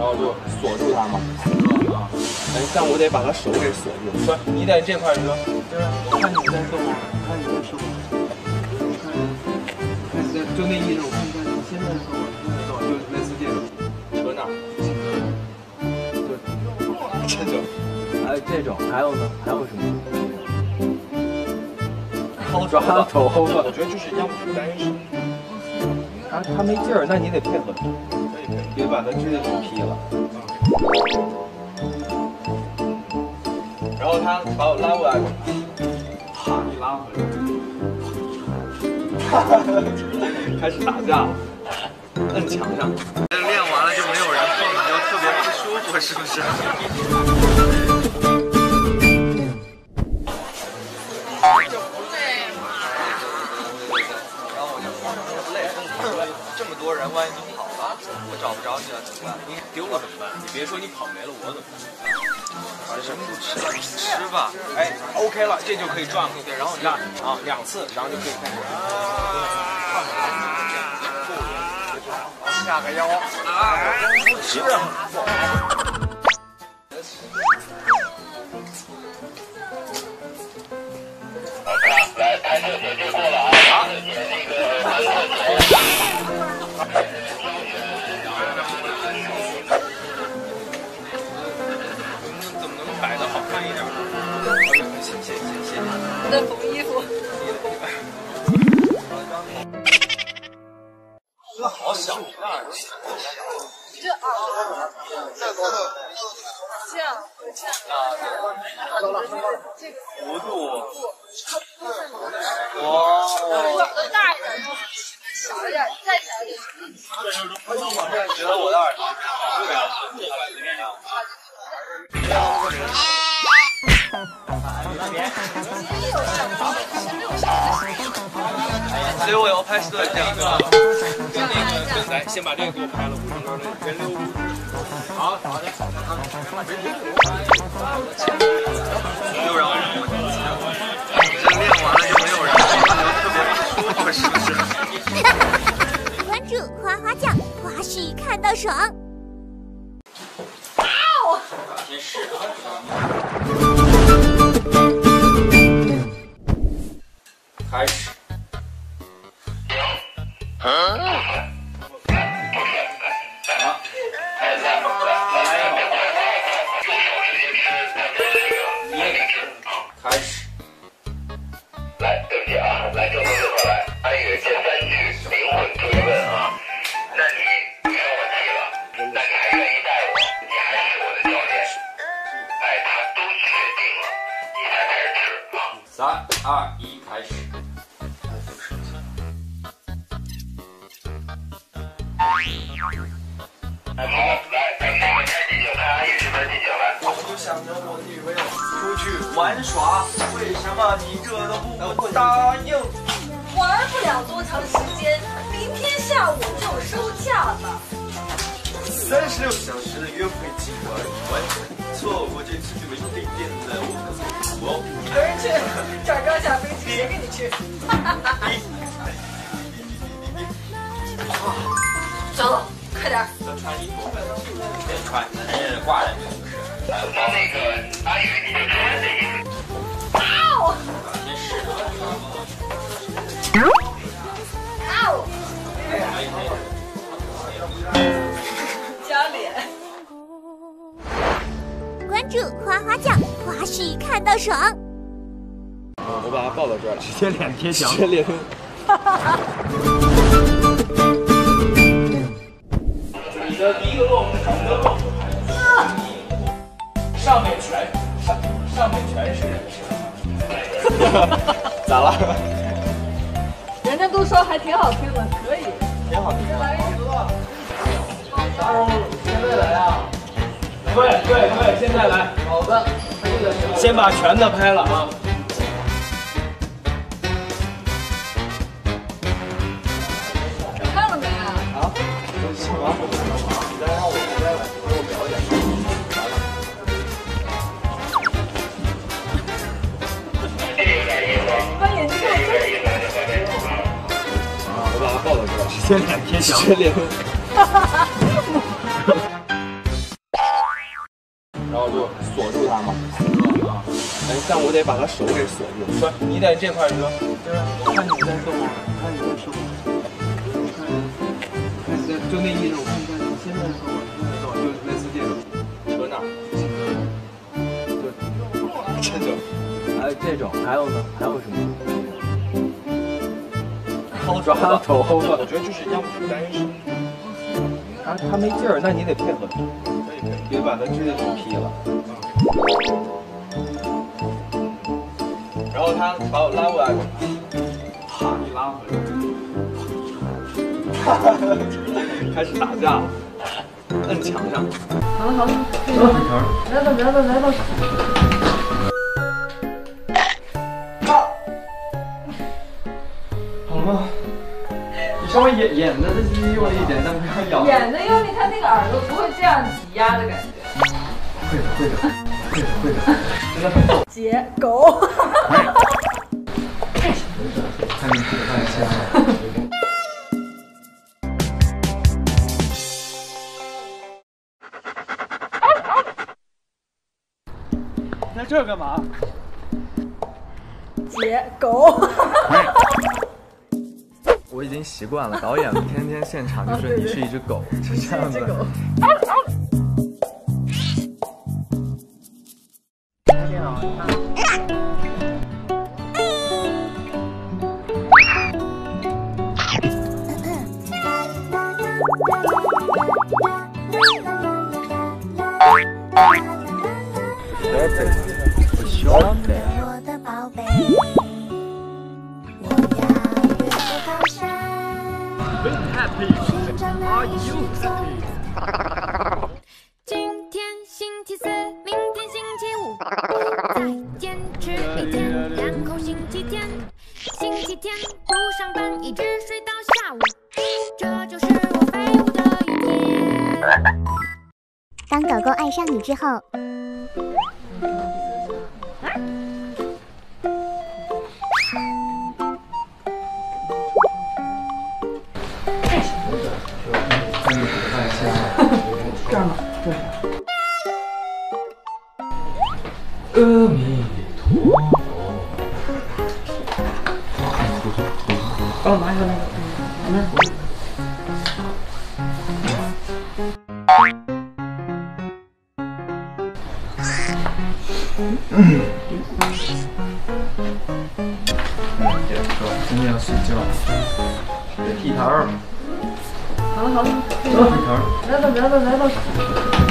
然后就锁住它嘛。啊，哎，但我得把它手给锁住。不，你在这块扔。就是我看你在动啊，看你在手。看你在，就那意思。我看你在，你现在手，现在手，就类似这种。车那儿。对，这种。还有这种，还有呢？还有什么？薅抓头发。我觉得就是要不单手。他他没劲儿，那你得配合他，别把他直接给劈了。然后他把我拉过来，啪一拉回来，开始打架了，摁墙上。练完了就没有人碰，就特别不舒服，是不是？找不着你了怎么办？你丢了怎么办？你别说你跑没了，我怎么办？人不吃了，吃吧。哎，OK 了，这就可以转了。对，然后你看啊，两次，然后就可以开始。下个腰啊，不吃。这样，这样。这个弧度，我哇！大一点，小一点，再小一点。我觉得我的耳朵所以我要拍摄这个，跟那个跟咱先把这个给我拍了，五分钟的人流。好好的，又让我这练完了就没有人，特别舒服，是不是？关注花花酱，花絮看到爽。真是啊！开始。三二一，开始。好。我就想着我女朋友出去玩耍，为什么你这都不答应？玩不了多长时间，明天下午就收假了。三十六小时的约会计划，完全错过这次就一定变在我的路哦。有人去，转刚下飞机，谁跟你去？小总，快点儿！要穿衣服，别穿，人家挂在这不是。那那个阿姨，你就穿这衣服。嗷！真是的。嗷！加关注花花酱，花絮看到爽。我把他抱到这儿了，直接脸贴墙直。接脸。你的第一个落，你的落，上面全上上面全是人。咋了？人家都说还挺好听的，可以。挺好听的。来一个。现在来啊！对对对，现在来。好的。先把全的拍了啊。看了没啊？啊？行啊。你再让我再来给我表演。把眼睛给我睁我把他抱到这儿了。直接脸贴墙。啊，哎，但我得把他手给锁住。不是，你在这块儿说，对吧？我看你在动啊，我看你在说，看你在，就那意思，我看你在现在说，现在动，就类似这种，车那儿，就这种，哎，这种还有呢？还有什么？掏抓头发我觉得就是要么就单手，他他没劲儿，那你得配合他，别把他直接就劈了。他把我拉过来，啪一拉回来，开始打架了，摁墙上。好了好了，来吧来吧来吧。好了吗？你稍微演演的用力一点，但不要咬。演的用力，他那个耳朵不会这样挤压的感觉。会的会的会的会的，真的很逗。解狗。这儿干嘛？解狗。我已经习惯了，导演天天现场就说你是一只狗，就这样子。我 寻找那里失踪。今天星期四，明天星期五，再坚持一天，然后星期天，星期天不上班，一直睡到下午，这就是我废物的一天。当狗狗爱上你之后，哦，拿一个那个。别说，今天要睡觉，别剃头儿，好了好了，剃头儿。来吧来吧来吧。